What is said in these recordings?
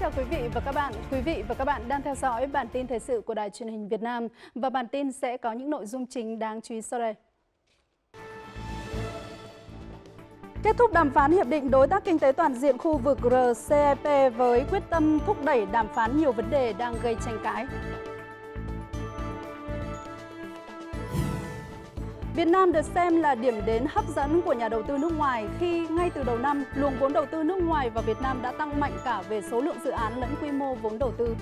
chào quý vị và các bạn. Quý vị và các bạn đang theo dõi bản tin thời sự của Đài truyền hình Việt Nam và bản tin sẽ có những nội dung chính đáng chú ý sau đây. Kết thúc đàm phán Hiệp định Đối tác Kinh tế Toàn diện khu vực RCEP với quyết tâm thúc đẩy đàm phán nhiều vấn đề đang gây tranh cãi. Việt Nam được xem là điểm đến hấp dẫn của nhà đầu tư nước ngoài khi ngay từ đầu năm, luồng vốn đầu tư nước ngoài vào Việt Nam đã tăng mạnh cả về số lượng dự án lẫn quy mô vốn đầu tư.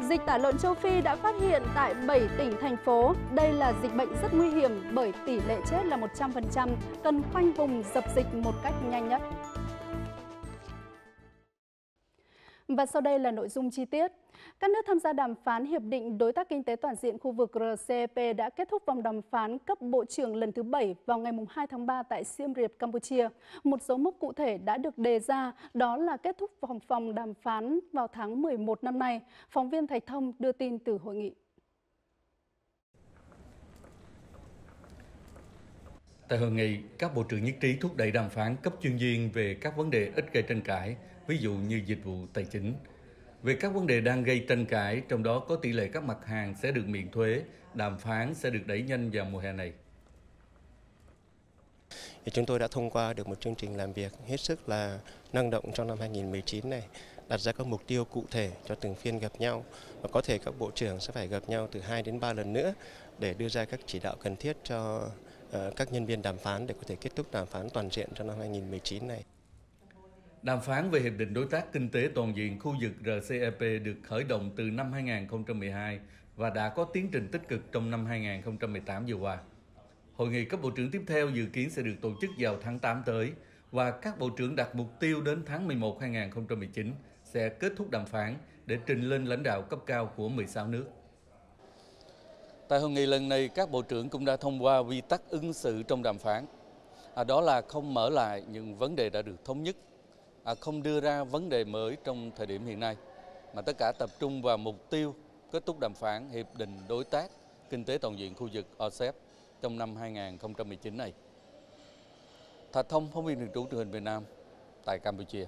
Dịch tả lợn châu Phi đã phát hiện tại 7 tỉnh, thành phố. Đây là dịch bệnh rất nguy hiểm bởi tỷ lệ chết là 100%, cần khoanh vùng dập dịch một cách nhanh nhất. Và sau đây là nội dung chi tiết. Các nước tham gia đàm phán Hiệp định Đối tác Kinh tế Toàn diện khu vực RCEP đã kết thúc vòng đàm phán cấp Bộ trưởng lần thứ 7 vào ngày 2 tháng 3 tại Siem Reap, Campuchia. Một dấu mốc cụ thể đã được đề ra, đó là kết thúc vòng vòng đàm phán vào tháng 11 năm nay. Phóng viên Thạch Thông đưa tin từ hội nghị. Tại hội nghị, các bộ trưởng nhất trí thúc đẩy đàm phán cấp chuyên viên về các vấn đề ít gây tranh cãi, ví dụ như dịch vụ tài chính, về các vấn đề đang gây tranh cãi, trong đó có tỷ lệ các mặt hàng sẽ được miễn thuế, đàm phán sẽ được đẩy nhanh vào mùa hè này. Thì chúng tôi đã thông qua được một chương trình làm việc hết sức là năng động trong năm 2019 này, đặt ra các mục tiêu cụ thể cho từng phiên gặp nhau và có thể các bộ trưởng sẽ phải gặp nhau từ 2 đến 3 lần nữa để đưa ra các chỉ đạo cần thiết cho ờ, các nhân viên đàm phán để có thể kết thúc đàm phán toàn diện trong năm 2019 này. Đàm phán về Hiệp định Đối tác Kinh tế Toàn diện khu vực RCEP được khởi động từ năm 2012 và đã có tiến trình tích cực trong năm 2018 vừa qua. Hội nghị cấp bộ trưởng tiếp theo dự kiến sẽ được tổ chức vào tháng 8 tới và các bộ trưởng đặt mục tiêu đến tháng 11 2019 sẽ kết thúc đàm phán để trình lên lãnh đạo cấp cao của 16 nước. Tại hội nghị lần này, các bộ trưởng cũng đã thông qua quy tắc ứng xử trong đàm phán. À, đó là không mở lại những vấn đề đã được thống nhất À, không đưa ra vấn đề mới trong thời điểm hiện nay mà tất cả tập trung vào mục tiêu kết thúc đàm phán hiệp định đối tác kinh tế toàn diện khu vực RCEP trong năm 2019 này. Thạch Thông, phóng viên thường trú truyền hình Việt Nam tại Campuchia.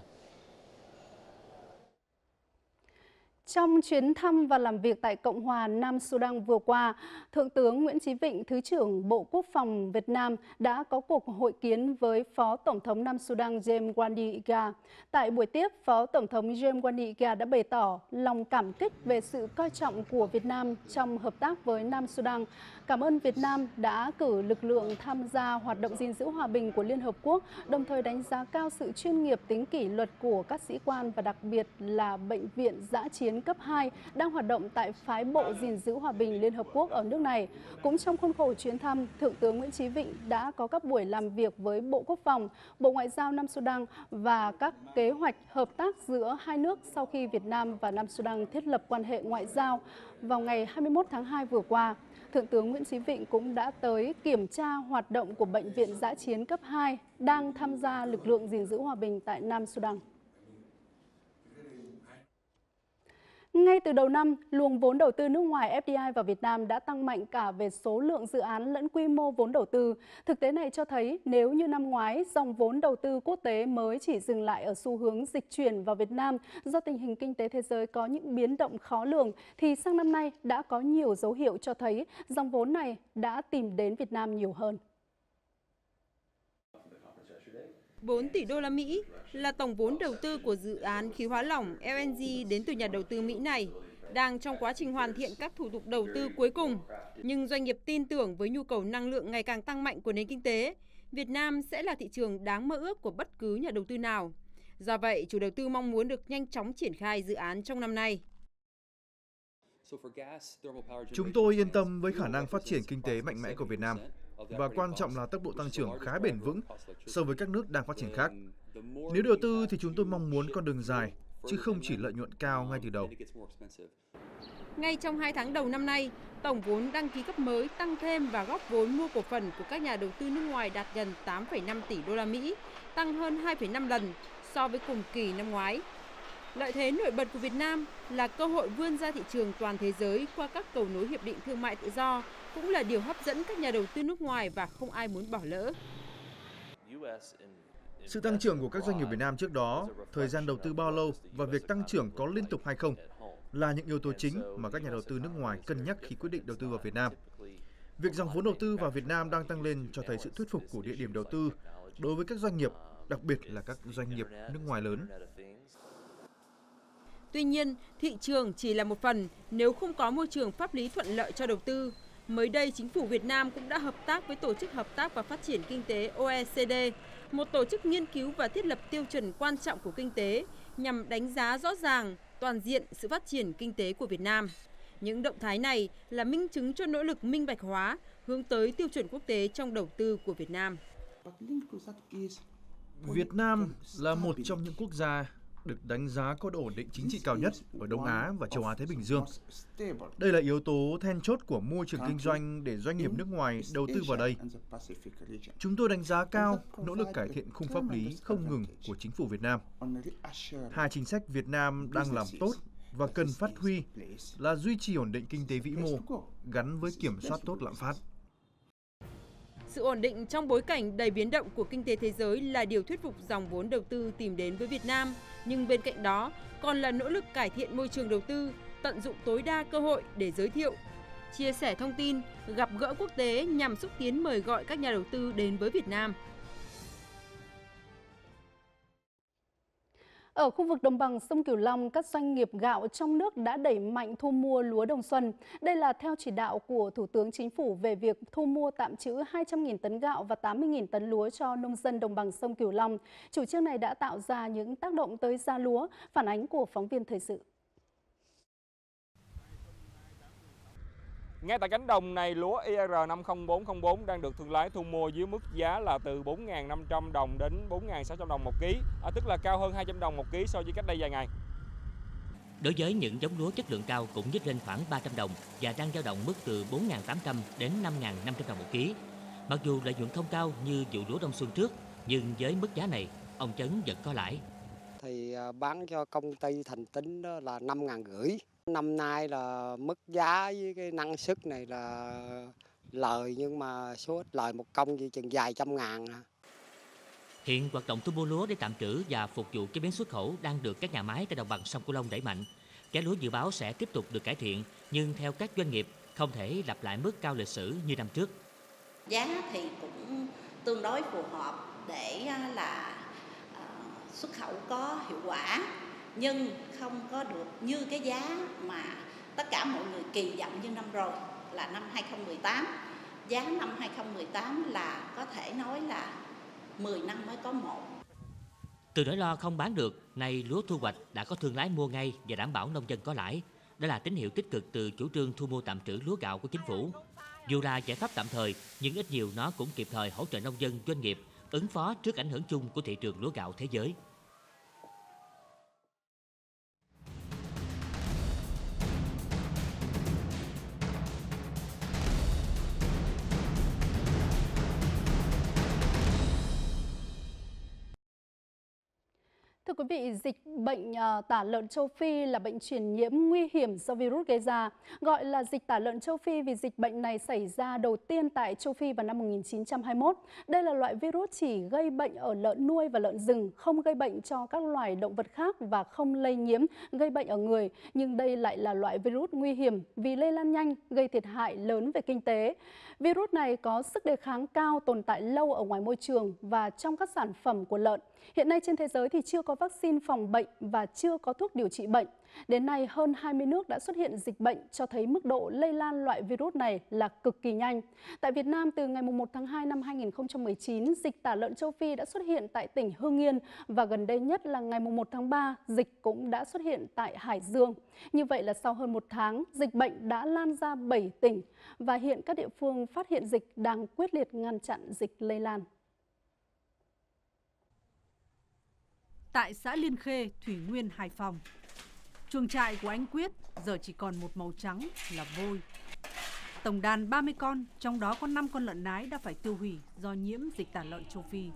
Trong chuyến thăm và làm việc tại Cộng hòa Nam Sudan vừa qua, Thượng tướng Nguyễn Chí Vịnh, Thứ trưởng Bộ Quốc phòng Việt Nam đã có cuộc hội kiến với Phó Tổng thống Nam Sudan James Wandi Iga. Tại buổi tiếp, Phó Tổng thống James Wandi Iga đã bày tỏ lòng cảm kích về sự coi trọng của Việt Nam trong hợp tác với Nam Sudan, Cảm ơn Việt Nam đã cử lực lượng tham gia hoạt động gìn giữ hòa bình của Liên Hợp Quốc, đồng thời đánh giá cao sự chuyên nghiệp tính kỷ luật của các sĩ quan và đặc biệt là Bệnh viện giã chiến cấp 2 đang hoạt động tại phái bộ gìn giữ hòa bình Liên Hợp Quốc ở nước này. Cũng trong khuôn khổ chuyến thăm, Thượng tướng Nguyễn Chí Vịnh đã có các buổi làm việc với Bộ Quốc phòng, Bộ Ngoại giao Nam Sudan và các kế hoạch hợp tác giữa hai nước sau khi Việt Nam và Nam Sudan thiết lập quan hệ ngoại giao vào ngày 21 tháng 2 vừa qua. Thượng tướng Nguyễn Chí Vịnh cũng đã tới kiểm tra hoạt động của Bệnh viện Giã chiến cấp 2 đang tham gia lực lượng gìn giữ hòa bình tại Nam Sudan. Ngay từ đầu năm, luồng vốn đầu tư nước ngoài FDI vào Việt Nam đã tăng mạnh cả về số lượng dự án lẫn quy mô vốn đầu tư. Thực tế này cho thấy nếu như năm ngoái, dòng vốn đầu tư quốc tế mới chỉ dừng lại ở xu hướng dịch chuyển vào Việt Nam do tình hình kinh tế thế giới có những biến động khó lường, thì sang năm nay đã có nhiều dấu hiệu cho thấy dòng vốn này đã tìm đến Việt Nam nhiều hơn. 4 tỷ đô la Mỹ là tổng vốn đầu tư của dự án khí hóa lỏng LNG đến từ nhà đầu tư Mỹ này, đang trong quá trình hoàn thiện các thủ tục đầu tư cuối cùng. Nhưng doanh nghiệp tin tưởng với nhu cầu năng lượng ngày càng tăng mạnh của nền kinh tế, Việt Nam sẽ là thị trường đáng mơ ước của bất cứ nhà đầu tư nào. Do vậy, chủ đầu tư mong muốn được nhanh chóng triển khai dự án trong năm nay. Chúng tôi yên tâm với khả năng phát triển kinh tế mạnh mẽ của Việt Nam và quan trọng là tốc độ tăng trưởng khá bền vững so với các nước đang phát triển khác. Nếu đầu tư thì chúng tôi mong muốn con đường dài, chứ không chỉ lợi nhuận cao ngay từ đầu. Ngay trong 2 tháng đầu năm nay, tổng vốn đăng ký cấp mới tăng thêm và góp vốn mua cổ phần của các nhà đầu tư nước ngoài đạt gần 8,5 tỷ đô la Mỹ, tăng hơn 2,5 lần so với cùng kỳ năm ngoái. Lợi thế nổi bật của Việt Nam là cơ hội vươn ra thị trường toàn thế giới qua các cầu nối hiệp định thương mại tự do cũng là điều hấp dẫn các nhà đầu tư nước ngoài và không ai muốn bỏ lỡ. Sự tăng trưởng của các doanh nghiệp Việt Nam trước đó, thời gian đầu tư bao lâu và việc tăng trưởng có liên tục hay không là những yếu tố chính mà các nhà đầu tư nước ngoài cân nhắc khi quyết định đầu tư vào Việt Nam. Việc dòng vốn đầu tư vào Việt Nam đang tăng lên cho thấy sự thuyết phục của địa điểm đầu tư đối với các doanh nghiệp, đặc biệt là các doanh nghiệp nước ngoài lớn. Tuy nhiên, thị trường chỉ là một phần nếu không có môi trường pháp lý thuận lợi cho đầu tư. Mới đây, chính phủ Việt Nam cũng đã hợp tác với Tổ chức Hợp tác và Phát triển Kinh tế OECD, một tổ chức nghiên cứu và thiết lập tiêu chuẩn quan trọng của kinh tế nhằm đánh giá rõ ràng, toàn diện sự phát triển kinh tế của Việt Nam. Những động thái này là minh chứng cho nỗ lực minh bạch hóa hướng tới tiêu chuẩn quốc tế trong đầu tư của Việt Nam. Việt Nam là một trong những quốc gia được đánh giá có độ ổn định chính trị cao nhất ở Đông Á và châu Á Thái Bình Dương. Đây là yếu tố then chốt của môi trường kinh doanh để doanh nghiệp nước ngoài đầu tư vào đây. Chúng tôi đánh giá cao nỗ lực cải thiện khung pháp lý không ngừng của chính phủ Việt Nam. Hai chính sách Việt Nam đang làm tốt và cần phát huy là duy trì ổn định kinh tế vĩ mô gắn với kiểm soát tốt lạm phát. Sự ổn định trong bối cảnh đầy biến động của kinh tế thế giới là điều thuyết phục dòng vốn đầu tư tìm đến với Việt Nam, nhưng bên cạnh đó còn là nỗ lực cải thiện môi trường đầu tư, tận dụng tối đa cơ hội để giới thiệu, chia sẻ thông tin, gặp gỡ quốc tế nhằm xúc tiến mời gọi các nhà đầu tư đến với Việt Nam. Ở khu vực đồng bằng sông Cửu Long, các doanh nghiệp gạo trong nước đã đẩy mạnh thu mua lúa đông xuân. Đây là theo chỉ đạo của Thủ tướng Chính phủ về việc thu mua tạm trữ 200.000 tấn gạo và 80.000 tấn lúa cho nông dân đồng bằng sông Cửu Long. Chủ trương này đã tạo ra những tác động tới giá lúa, phản ánh của phóng viên thời sự. Ngay tại cánh đồng này, lúa IR50404 đang được thương lái thu mua dưới mức giá là từ 4.500 đồng đến 4.600 đồng một ký, à, tức là cao hơn 200 đồng một ký so với cách đây vài ngày. Đối với những giống lúa chất lượng cao cũng nhích lên khoảng 300 đồng và đang dao động mức từ 4.800 đến 5.500 đồng một ký. Mặc dù lợi nhuận không cao như vụ lúa đông xuân trước, nhưng với mức giá này, ông Chấn vẫn có lãi. Thì à, bán cho công ty thành tính đó là 5 ngàn rưỡi Năm nay là mức giá với cái năng suất này là lời nhưng mà số ít lời một công chỉ chừng vài trăm ngàn à. Hiện hoạt động thu mua lúa để tạm trữ và phục vụ chế biến xuất khẩu đang được các nhà máy tại đồng bằng sông Cửu Long đẩy mạnh. Giá lúa dự báo sẽ tiếp tục được cải thiện, nhưng theo các doanh nghiệp không thể lặp lại mức cao lịch sử như năm trước. Giá thì cũng tương đối phù hợp để à, là xuất khẩu có hiệu quả nhưng không có được như cái giá mà tất cả mọi người kỳ vọng như năm rồi là năm 2018 giá năm 2018 là có thể nói là 10 năm mới có một từ nỗi lo không bán được, nay lúa thu hoạch đã có thương lái mua ngay và đảm bảo nông dân có lãi. Đó là tín hiệu tích cực từ chủ trương thu mua tạm trữ lúa gạo của chính phủ. Dù là giải pháp tạm thời, nhưng ít nhiều nó cũng kịp thời hỗ trợ nông dân doanh nghiệp ứng phó trước ảnh hưởng chung của thị trường lúa gạo thế giới. Vị, dịch bệnh à, tả lợn châu Phi là bệnh truyền nhiễm nguy hiểm do virus gây ra. Gọi là dịch tả lợn châu Phi vì dịch bệnh này xảy ra đầu tiên tại châu Phi vào năm 1921. Đây là loại virus chỉ gây bệnh ở lợn nuôi và lợn rừng, không gây bệnh cho các loài động vật khác và không lây nhiễm, gây bệnh ở người. Nhưng đây lại là loại virus nguy hiểm vì lây lan nhanh, gây thiệt hại lớn về kinh tế. Virus này có sức đề kháng cao tồn tại lâu ở ngoài môi trường và trong các sản phẩm của lợn. Hiện nay trên thế giới thì chưa có vaccine vaccine phòng bệnh và chưa có thuốc điều trị bệnh. Đến nay, hơn 20 nước đã xuất hiện dịch bệnh cho thấy mức độ lây lan loại virus này là cực kỳ nhanh. Tại Việt Nam, từ ngày 1 tháng 2 năm 2019, dịch tả lợn châu Phi đã xuất hiện tại tỉnh Hưng Yên và gần đây nhất là ngày 1 tháng 3, dịch cũng đã xuất hiện tại Hải Dương. Như vậy là sau hơn một tháng, dịch bệnh đã lan ra 7 tỉnh và hiện các địa phương phát hiện dịch đang quyết liệt ngăn chặn dịch lây lan. Tại xã Liên Khê, Thủy Nguyên, Hải Phòng. Chuồng trại của anh Quyết giờ chỉ còn một màu trắng là vôi. Tổng đàn 30 con, trong đó có 5 con lợn nái đã phải tiêu hủy do nhiễm dịch tả lợn châu Phi.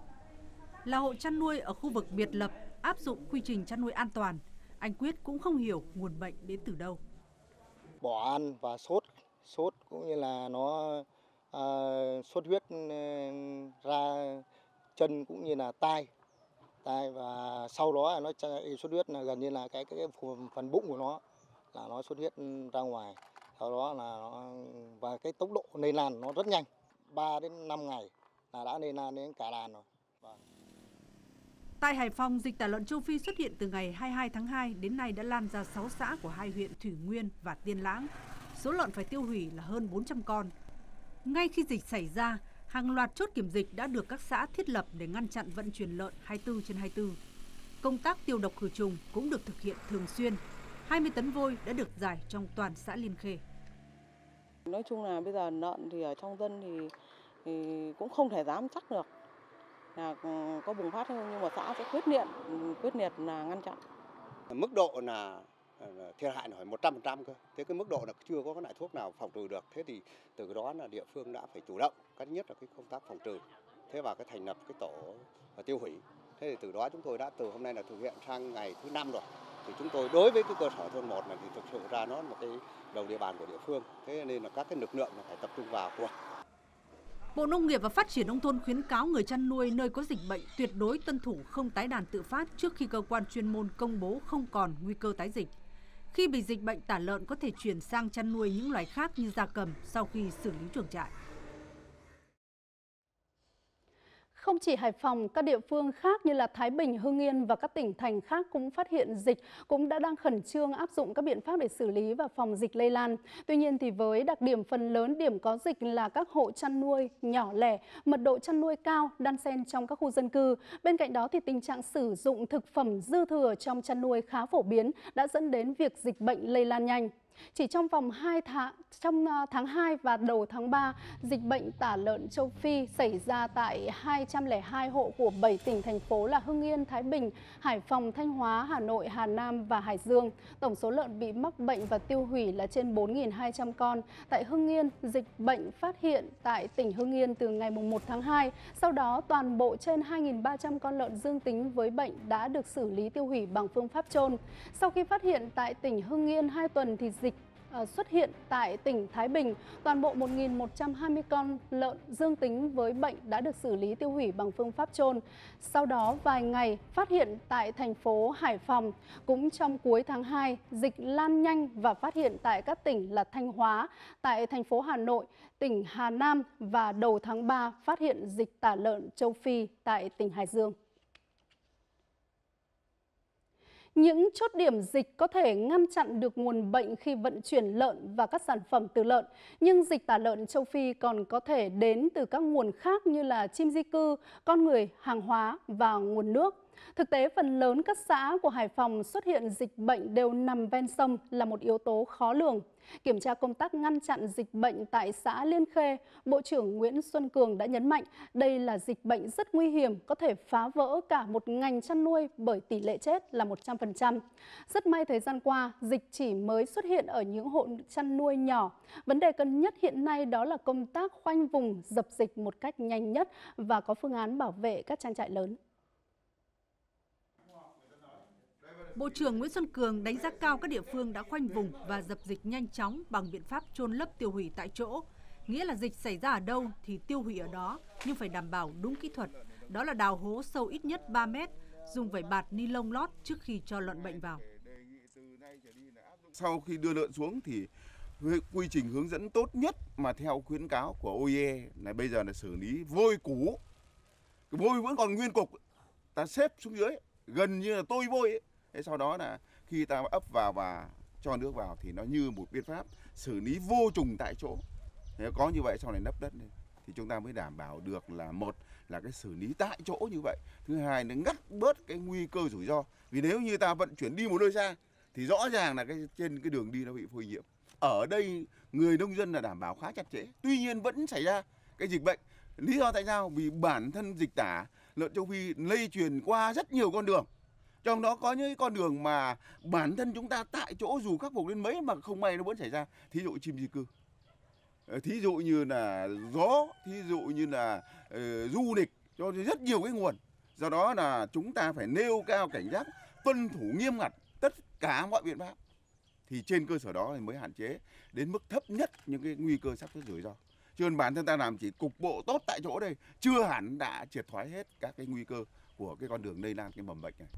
Là hộ chăn nuôi ở khu vực biệt lập, áp dụng quy trình chăn nuôi an toàn, anh Quyết cũng không hiểu nguồn bệnh đến từ đâu. Bỏ ăn và sốt, sốt cũng như là nó à, sốt huyết ừ, ra chân cũng như là tai đây, và sau đó nó xuất huyết là gần như là cái cái phần bụng của nó là nó xuất huyết ừ, ra ngoài sau đó là nó, và cái tốc độ lây lan nó rất nhanh 3 đến 5 ngày là đã lây lan đến cả đàn rồi và... Tại Hải Phòng, dịch tả lợn châu Phi xuất hiện từ ngày 22 tháng 2 đến nay đã lan ra 6 xã của hai huyện Thủy Nguyên và Tiên Lãng. Số lợn phải tiêu hủy là hơn 400 con. Ngay khi dịch xảy ra, hàng loạt chốt kiểm dịch đã được các xã thiết lập để ngăn chặn vận chuyển lợn 24 trên 24. Công tác tiêu độc khử trùng cũng được thực hiện thường xuyên. 20 tấn vôi đã được giải trong toàn xã Liên Khê. Nói chung là bây giờ lợn thì ở trong dân thì, thì cũng không thể dám chắc được là có bùng phát không nhưng mà xã sẽ quyết liệt quyết liệt là ngăn chặn. Mức độ là Ờ, thiệt hại nổi 100% cơ. Thế cái mức độ là chưa có cái loại thuốc nào phòng trừ được. Thế thì từ đó là địa phương đã phải chủ động. Cái nhất là cái công tác phòng trừ. Thế và cái thành lập cái tổ tiêu hủy. Thế thì từ đó chúng tôi đã từ hôm nay là thực hiện sang ngày thứ năm rồi. Thì chúng tôi đối với cái cơ sở thôn 1 này thì thực sự ra nó một cái đầu địa bàn của địa phương. Thế nên là các cái lực lượng phải tập trung vào cuộc. Bộ Nông nghiệp và Phát triển Nông thôn khuyến cáo người chăn nuôi nơi có dịch bệnh tuyệt đối tuân thủ không tái đàn tự phát trước khi cơ quan chuyên môn công bố không còn nguy cơ tái dịch. Khi bị dịch bệnh tả lợn có thể chuyển sang chăn nuôi những loài khác như gia cầm sau khi xử lý chuồng trại. Không chỉ Hải Phòng, các địa phương khác như là Thái Bình, Hưng Yên và các tỉnh thành khác cũng phát hiện dịch, cũng đã đang khẩn trương áp dụng các biện pháp để xử lý và phòng dịch lây lan. Tuy nhiên thì với đặc điểm phần lớn điểm có dịch là các hộ chăn nuôi nhỏ lẻ, mật độ chăn nuôi cao, đan xen trong các khu dân cư. Bên cạnh đó thì tình trạng sử dụng thực phẩm dư thừa trong chăn nuôi khá phổ biến đã dẫn đến việc dịch bệnh lây lan nhanh. Chỉ trong vòng 2 ờ, tháng, trong tháng 2 và đầu tháng 3, dịch bệnh tả lợn châu Phi xảy ra tại 202 hộ của 7 tỉnh thành phố là Hưng Yên, Thái Bình, Hải Phòng, Thanh Hóa, Hà Nội, Hà Nam và Hải Dương. Tổng số lợn bị mắc bệnh và tiêu hủy là trên 4.200 con. Tại Hưng Yên, dịch bệnh phát hiện tại tỉnh Hưng Yên từ ngày 1 tháng 2. Sau đó, toàn bộ trên 2.300 con lợn dương tính với bệnh đã được xử lý tiêu hủy bằng phương pháp chôn. Sau khi phát hiện tại tỉnh Hưng Yên 2 tuần thì dịch Ờ, xuất hiện tại tỉnh Thái Bình. Toàn bộ 1.120 con lợn dương tính với bệnh đã được xử lý tiêu hủy bằng phương pháp trôn. Sau đó vài ngày phát hiện tại thành phố Hải Phòng. Cũng trong cuối tháng 2, dịch lan nhanh và phát hiện tại các tỉnh là Thanh Hóa, tại thành phố Hà Nội, tỉnh Hà Nam và đầu tháng 3 phát hiện dịch tả lợn châu Phi tại tỉnh Hải Dương. Những chốt điểm dịch có thể ngăn chặn được nguồn bệnh khi vận chuyển lợn và các sản phẩm từ lợn, nhưng dịch tả lợn châu Phi còn có thể đến từ các nguồn khác như là chim di cư, con người, hàng hóa và nguồn nước. Thực tế, phần lớn các xã của Hải Phòng xuất hiện dịch bệnh đều nằm ven sông là một yếu tố khó lường. Kiểm tra công tác ngăn chặn dịch bệnh tại xã Liên Khê, Bộ trưởng Nguyễn Xuân Cường đã nhấn mạnh đây là dịch bệnh rất nguy hiểm, có thể phá vỡ cả một ngành chăn nuôi bởi tỷ lệ chết là 100%. Rất may thời gian qua, dịch chỉ mới xuất hiện ở những hộ chăn nuôi nhỏ. Vấn đề cần nhất hiện nay đó là công tác khoanh vùng dập dịch một cách nhanh nhất và có phương án bảo vệ các trang trại lớn. Bộ trưởng Nguyễn Xuân Cường đánh giá cao các địa phương đã khoanh vùng và dập dịch nhanh chóng bằng biện pháp chôn lấp tiêu hủy tại chỗ. Nghĩa là dịch xảy ra ở đâu thì tiêu hủy ở đó, nhưng phải đảm bảo đúng kỹ thuật. Đó là đào hố sâu ít nhất 3 mét, dùng vải bạt ni lông lót trước khi cho lợn bệnh vào. Sau khi đưa lợn xuống thì quy trình hướng dẫn tốt nhất mà theo khuyến cáo của OIE là bây giờ là xử lý vôi củ. Cái vôi vẫn còn nguyên cục, ta xếp xuống dưới, gần như là tôi vôi ấy thế sau đó là khi ta ấp vào và cho nước vào thì nó như một biện pháp xử lý vô trùng tại chỗ. Nếu có như vậy sau này nấp đất lên thì chúng ta mới đảm bảo được là một là cái xử lý tại chỗ như vậy. Thứ hai là ngắt bớt cái nguy cơ rủi ro. Vì nếu như ta vận chuyển đi một nơi xa thì rõ ràng là cái, trên cái đường đi nó bị phơi nhiễm. Ở đây người nông dân là đảm bảo khá chặt chẽ. Tuy nhiên vẫn xảy ra cái dịch bệnh. Lý do tại sao? Vì bản thân dịch tả lợn châu phi lây truyền qua rất nhiều con đường trong đó có những con đường mà bản thân chúng ta tại chỗ dù khắc phục đến mấy mà không may nó vẫn xảy ra. Thí dụ chim di cư. Ờ, thí dụ như là gió thí dụ như là uh, du lịch cho rất nhiều cái nguồn. Do đó là chúng ta phải nêu cao cảnh giác tuân thủ nghiêm ngặt tất cả mọi biện pháp. Thì trên cơ sở đó thì mới hạn chế đến mức thấp nhất những cái nguy cơ sắp tới rủi ro. Chứ bản thân ta làm chỉ cục bộ tốt tại chỗ đây chưa hẳn đã triệt thoái hết các cái nguy cơ của cái con đường lây lan cái mầm bệnh này.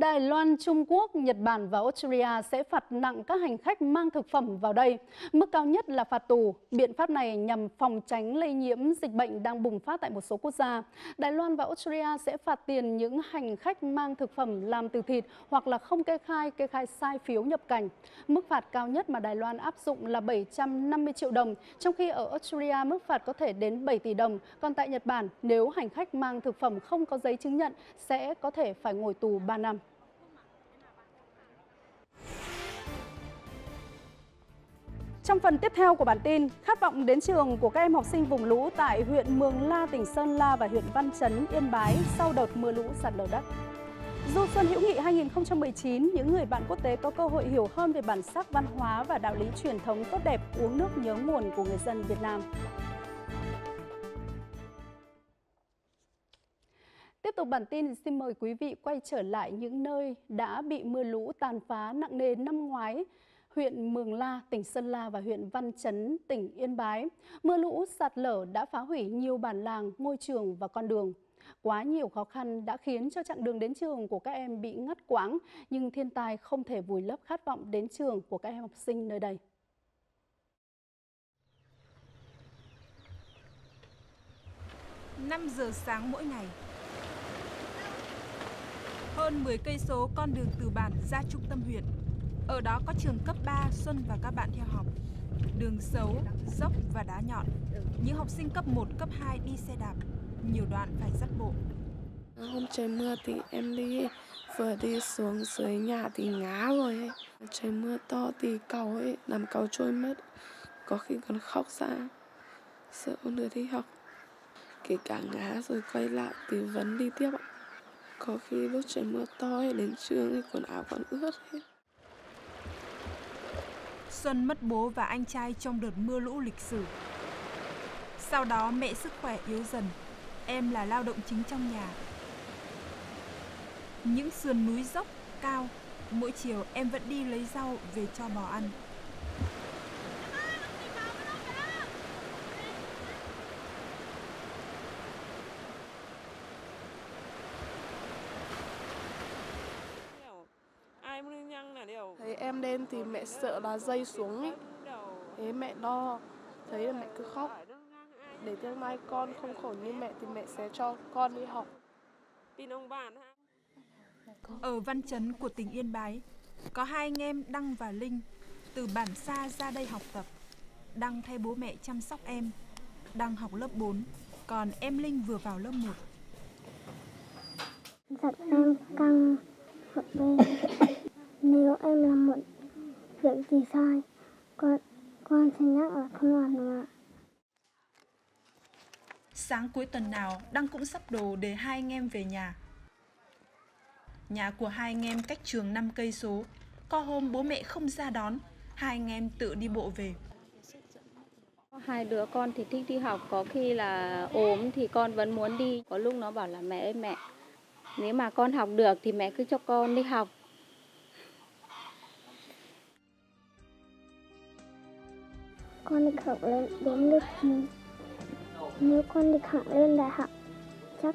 Đài Loan, Trung Quốc, Nhật Bản và Australia sẽ phạt nặng các hành khách mang thực phẩm vào đây. Mức cao nhất là phạt tù. Biện pháp này nhằm phòng tránh lây nhiễm dịch bệnh đang bùng phát tại một số quốc gia. Đài Loan và Australia sẽ phạt tiền những hành khách mang thực phẩm làm từ thịt hoặc là không kê khai, kê khai sai phiếu nhập cảnh. Mức phạt cao nhất mà Đài Loan áp dụng là 750 triệu đồng, trong khi ở Australia mức phạt có thể đến 7 tỷ đồng. Còn tại Nhật Bản, nếu hành khách mang thực phẩm không có giấy chứng nhận sẽ có thể phải ngồi tù 3 năm. Trong phần tiếp theo của bản tin, khát vọng đến trường của các em học sinh vùng lũ tại huyện Mường La, tỉnh Sơn La và huyện Văn Chấn, Yên Bái sau đợt mưa lũ sạt lở đất. Du xuân hữu nghị 2019, những người bạn quốc tế có cơ hội hiểu hơn về bản sắc văn hóa và đạo lý truyền thống tốt đẹp uống nước nhớ nguồn của người dân Việt Nam. Tiếp tục bản tin, xin mời quý vị quay trở lại những nơi đã bị mưa lũ tàn phá nặng nề năm ngoái huyện Mường La, tỉnh Sơn La và huyện Văn Chấn, tỉnh Yên Bái. Mưa lũ sạt lở đã phá hủy nhiều bản làng, ngôi trường và con đường. Quá nhiều khó khăn đã khiến cho chặng đường đến trường của các em bị ngắt quãng, nhưng thiên tai không thể vùi lấp khát vọng đến trường của các em học sinh nơi đây. Năm giờ sáng mỗi ngày, hơn 10 cây số con đường từ bản ra trung tâm huyện ở đó có trường cấp 3 Xuân và các bạn theo học. Đường xấu, dốc và đá nhọn. Những học sinh cấp 1, cấp 2 đi xe đạp, nhiều đoạn phải dắt bộ. Hôm trời mưa thì em đi vừa đi xuống dưới nhà thì ngã rồi ấy. Trời mưa to thì cầu ấy, làm cầu trôi mất. Có khi còn khóc ra, sợ không được đi học. Kể cả ngã rồi quay lại thì vẫn đi tiếp ạ. Có khi lúc trời mưa to ấy, đến trường ấy, quần áo còn ướt hết. Xuân mất bố và anh trai trong đợt mưa lũ lịch sử. Sau đó mẹ sức khỏe yếu dần, em là lao động chính trong nhà. Những sườn núi dốc, cao, mỗi chiều em vẫn đi lấy rau về cho bò ăn. Thấy em lên thì mẹ sợ là dây xuống ấy. Thế mẹ lo, thấy là mẹ cứ khóc. Để tương lai con không khổ như mẹ thì mẹ sẽ cho con đi học. Ở Văn Chấn của tỉnh Yên Bái, có hai anh em Đăng và Linh từ bản xa ra đây học tập. Đăng thay bố mẹ chăm sóc em. Đăng học lớp 4, còn em Linh vừa vào lớp 1. Giật em căng nếu em làm một việc gì sai con con sẽ nhắc là không làm nữa Sáng cuối tuần nào, Đăng cũng sắp đồ để hai anh em về nhà. Nhà của hai anh em cách trường 5 cây số. Có hôm bố mẹ không ra đón, hai anh em tự đi bộ về. Hai đứa con thì thích đi học, có khi là ốm thì con vẫn muốn đi. Có lúc nó bảo là mẹ ơi mẹ, nếu mà con học được thì mẹ cứ cho con đi học. Con đi học lên, đến lớp 9 nếu con đi học lên đại học, chắc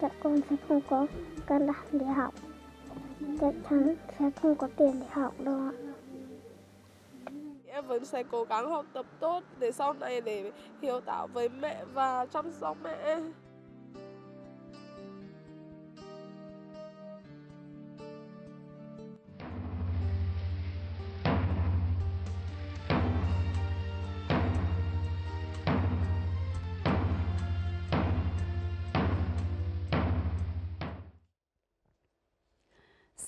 chắc con sẽ không có can đảm để học. Chắc chắn sẽ không có tiền để học đâu ạ. Em vẫn sẽ cố gắng học tập tốt để sau này để hiếu thảo với mẹ và chăm sóc mẹ.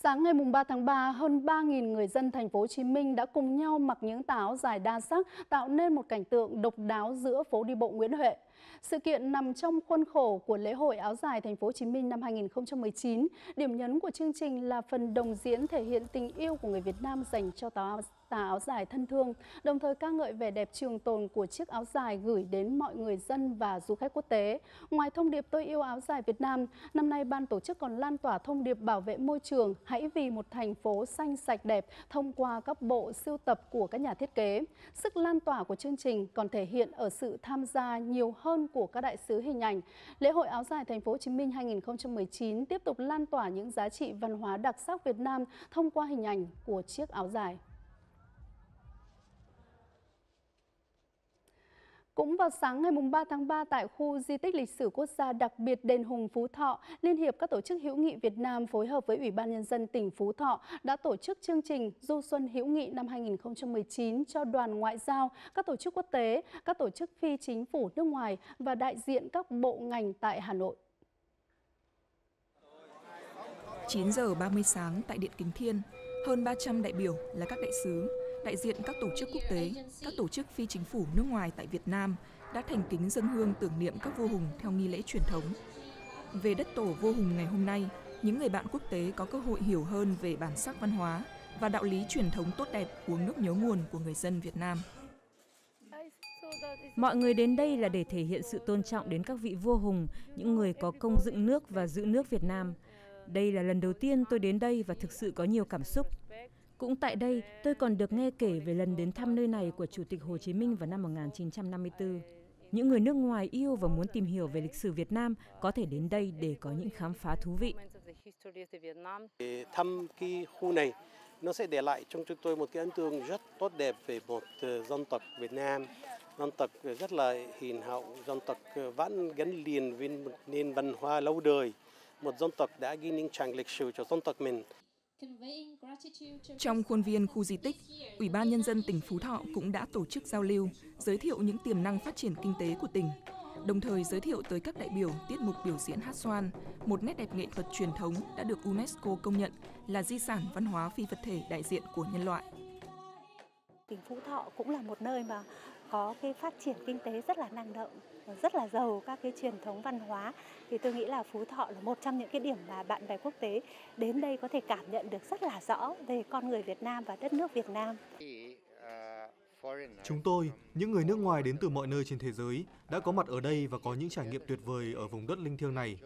Sáng ngày 3 tháng 3, hơn 3.000 người dân thành phố Hồ Chí Minh đã cùng nhau mặc những tà áo dài đa sắc, tạo nên một cảnh tượng độc đáo giữa phố đi bộ Nguyễn Huệ. Sự kiện nằm trong khuôn khổ của lễ hội áo dài thành phố Hồ Chí Minh năm 2019. Điểm nhấn của chương trình là phần đồng diễn thể hiện tình yêu của người Việt Nam dành cho tà áo, tà áo dài thân thương, đồng thời ca ngợi vẻ đẹp trường tồn của chiếc áo dài gửi đến mọi người dân và du khách quốc tế. Ngoài thông điệp tôi yêu áo dài Việt Nam, năm nay ban tổ chức còn lan tỏa thông điệp bảo vệ môi trường, hãy vì một thành phố xanh sạch đẹp thông qua các bộ sưu tập của các nhà thiết kế. Sức lan tỏa của chương trình còn thể hiện ở sự tham gia nhiều hơn hơn của các đại sứ hình ảnh. Lễ hội áo dài Thành phố Hồ Chí Minh 2019 tiếp tục lan tỏa những giá trị văn hóa đặc sắc Việt Nam thông qua hình ảnh của chiếc áo dài. Cũng vào sáng ngày 3 tháng 3 tại khu di tích lịch sử quốc gia đặc biệt Đền Hùng Phú Thọ, Liên hiệp các tổ chức hữu nghị Việt Nam phối hợp với Ủy ban Nhân dân tỉnh Phú Thọ đã tổ chức chương trình Du Xuân Hữu nghị năm 2019 cho đoàn ngoại giao, các tổ chức quốc tế, các tổ chức phi chính phủ nước ngoài và đại diện các bộ ngành tại Hà Nội. 9 giờ 30 sáng tại Điện Kính Thiên, hơn 300 đại biểu là các đại sứ, đại diện các tổ chức quốc tế, các tổ chức phi chính phủ nước ngoài tại Việt Nam đã thành kính dân hương tưởng niệm các vua hùng theo nghi lễ truyền thống. Về đất tổ vua hùng ngày hôm nay, những người bạn quốc tế có cơ hội hiểu hơn về bản sắc văn hóa và đạo lý truyền thống tốt đẹp uống nước nhớ nguồn của người dân Việt Nam. Mọi người đến đây là để thể hiện sự tôn trọng đến các vị vua hùng, những người có công dựng nước và giữ nước Việt Nam. Đây là lần đầu tiên tôi đến đây và thực sự có nhiều cảm xúc. Cũng tại đây, tôi còn được nghe kể về lần đến thăm nơi này của Chủ tịch Hồ Chí Minh vào năm 1954. Những người nước ngoài yêu và muốn tìm hiểu về lịch sử Việt Nam có thể đến đây để có những khám phá thú vị. Thăm cái khu này nó sẽ để lại trong chúng tôi một cái ấn tượng rất tốt đẹp về một ờ, dân tộc Việt Nam, dân tộc ờ, rất là hiền hậu, dân tộc ờ, vẫn gắn liền với một nền văn hóa lâu đời, một dân tộc đã ghi những trang lịch sử cho dân tộc mình. Trong khuôn viên khu di tích, Ủy ban Nhân dân tỉnh Phú Thọ cũng đã tổ chức giao lưu, giới thiệu những tiềm năng phát triển kinh tế của tỉnh, đồng thời giới thiệu tới các đại biểu tiết mục biểu diễn hát xoan, một nét đẹp nghệ thuật truyền thống đã được UNESCO công nhận là di sản văn hóa phi vật thể đại diện của nhân loại. Tỉnh Phú Thọ cũng là một nơi mà có cái phát triển kinh tế rất là năng động Vâng, rất là giàu các cái truyền thống văn hóa thì tôi nghĩ là Phú Thọ là một trong những cái điểm mà bạn bè quốc tế đến đây có thể cảm nhận được rất là rõ về con người Việt Nam và đất nước Việt Nam. Chúng tôi, những người nước ngoài đến từ mọi nơi trên thế giới, đã có mặt ở đây và có những trải nghiệm tuyệt vời ở vùng đất linh thiêng này.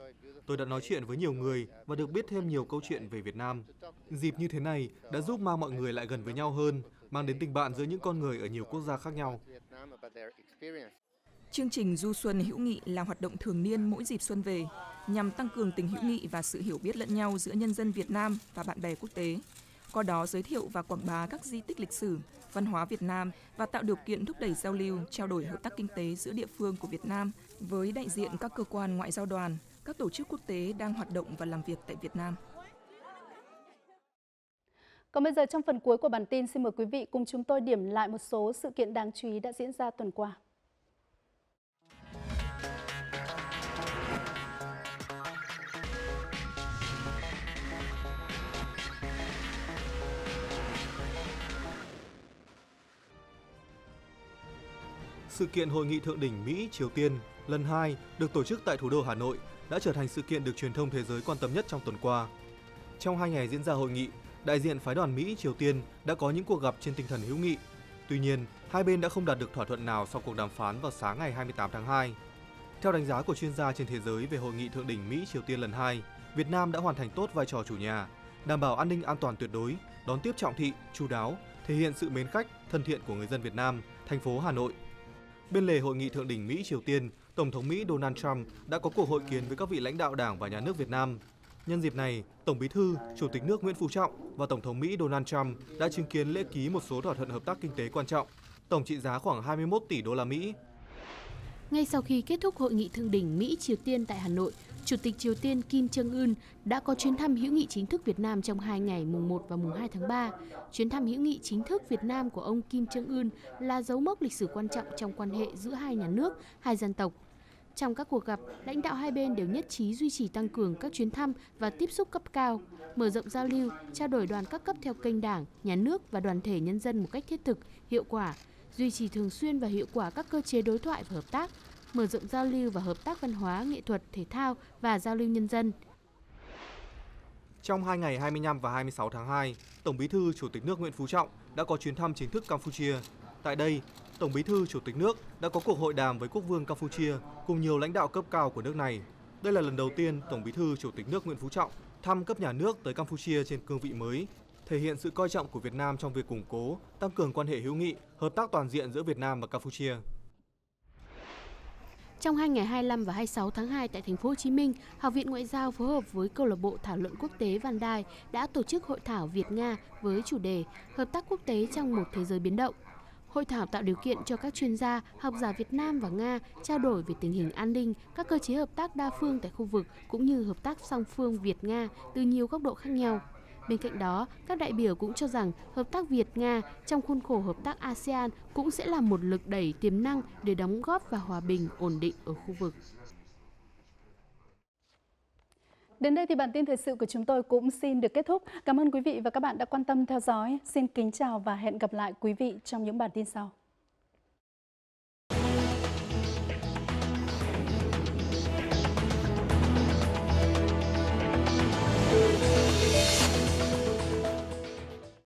Tôi đã nói chuyện với nhiều người và được biết thêm nhiều câu chuyện về Việt Nam. Dịp như thế này đã giúp mang mọi người lại gần với nhau hơn, mang đến tình bạn giữa những con người ở nhiều quốc gia khác nhau. Chương trình Du Xuân Hữu Nghị là hoạt động thường niên mỗi dịp xuân về, nhằm tăng cường tình hữu nghị và sự hiểu biết lẫn nhau giữa nhân dân Việt Nam và bạn bè quốc tế. Qua đó giới thiệu và quảng bá các di tích lịch sử, văn hóa Việt Nam và tạo điều kiện thúc đẩy giao lưu, trao đổi hợp tác kinh tế giữa địa phương của Việt Nam với đại diện các cơ quan ngoại giao đoàn, các tổ chức quốc tế đang hoạt động và làm việc tại Việt Nam. Còn bây giờ trong phần cuối của bản tin, xin mời quý vị cùng chúng tôi điểm lại một số sự kiện đáng chú ý đã diễn ra tuần qua. Sự kiện Hội nghị Thượng đỉnh Mỹ-Triều Tiên lần 2 được tổ chức tại thủ đô Hà Nội đã trở thành sự kiện được truyền thông thế giới quan tâm nhất trong tuần qua. Trong hai ngày diễn ra hội nghị, đại diện phái đoàn Mỹ-Triều Tiên đã có những cuộc gặp trên tinh thần hữu nghị. Tuy nhiên, hai bên đã không đạt được thỏa thuận nào sau cuộc đàm phán vào sáng ngày 28 tháng 2. Theo đánh giá của chuyên gia trên thế giới về Hội nghị Thượng đỉnh Mỹ-Triều Tiên lần 2, Việt Nam đã hoàn thành tốt vai trò chủ nhà, đảm bảo an ninh an toàn tuyệt đối, đón tiếp trọng thị, chu đáo, thể hiện sự mến khách, thân thiện của người dân Việt Nam, thành phố Hà Nội Bên lề hội nghị thượng đỉnh Mỹ Triều Tiên, Tổng thống Mỹ Donald Trump đã có cuộc hội kiến với các vị lãnh đạo Đảng và Nhà nước Việt Nam. Nhân dịp này, Tổng Bí thư, Chủ tịch nước Nguyễn Phú Trọng và Tổng thống Mỹ Donald Trump đã chứng kiến lễ ký một số thỏa thuận hợp tác kinh tế quan trọng, tổng trị giá khoảng 21 tỷ đô la Mỹ. Ngay sau khi kết thúc hội nghị thượng đỉnh Mỹ Triều Tiên tại Hà Nội, Chủ tịch Triều Tiên Kim Jong Un đã có chuyến thăm hữu nghị chính thức Việt Nam trong hai ngày mùng 1 và mùng 2 tháng 3. Chuyến thăm hữu nghị chính thức Việt Nam của ông Kim Jong Un là dấu mốc lịch sử quan trọng trong quan hệ giữa hai nhà nước, hai dân tộc. Trong các cuộc gặp, lãnh đạo hai bên đều nhất trí duy trì tăng cường các chuyến thăm và tiếp xúc cấp cao, mở rộng giao lưu, trao đổi đoàn các cấp theo kênh đảng, nhà nước và đoàn thể nhân dân một cách thiết thực, hiệu quả, duy trì thường xuyên và hiệu quả các cơ chế đối thoại và hợp tác, mở rộng giao lưu và hợp tác văn hóa, nghệ thuật, thể thao và giao lưu nhân dân. Trong hai ngày 25 và 26 tháng 2, Tổng Bí thư Chủ tịch nước Nguyễn Phú Trọng đã có chuyến thăm chính thức Campuchia. Tại đây, Tổng Bí thư Chủ tịch nước đã có cuộc hội đàm với Quốc vương Campuchia cùng nhiều lãnh đạo cấp cao của nước này. Đây là lần đầu tiên Tổng Bí thư Chủ tịch nước Nguyễn Phú Trọng thăm cấp nhà nước tới Campuchia trên cương vị mới, thể hiện sự coi trọng của Việt Nam trong việc củng cố, tăng cường quan hệ hữu nghị, hợp tác toàn diện giữa Việt Nam và Campuchia. Trong hai ngày 25 và 26 tháng 2 tại thành phố Hồ Chí Minh, Học viện Ngoại giao phối hợp với câu lạc bộ thảo luận quốc tế Văn Đài đã tổ chức hội thảo Việt Nga với chủ đề Hợp tác quốc tế trong một thế giới biến động. Hội thảo tạo điều kiện cho các chuyên gia, học giả Việt Nam và Nga trao đổi về tình hình an ninh, các cơ chế hợp tác đa phương tại khu vực cũng như hợp tác song phương Việt-Nga từ nhiều góc độ khác nhau. Bên cạnh đó, các đại biểu cũng cho rằng hợp tác Việt-Nga trong khuôn khổ hợp tác ASEAN cũng sẽ là một lực đẩy tiềm năng để đóng góp vào hòa bình, ổn định ở khu vực. Đến đây thì bản tin thời sự của chúng tôi cũng xin được kết thúc. Cảm ơn quý vị và các bạn đã quan tâm theo dõi. Xin kính chào và hẹn gặp lại quý vị trong những bản tin sau.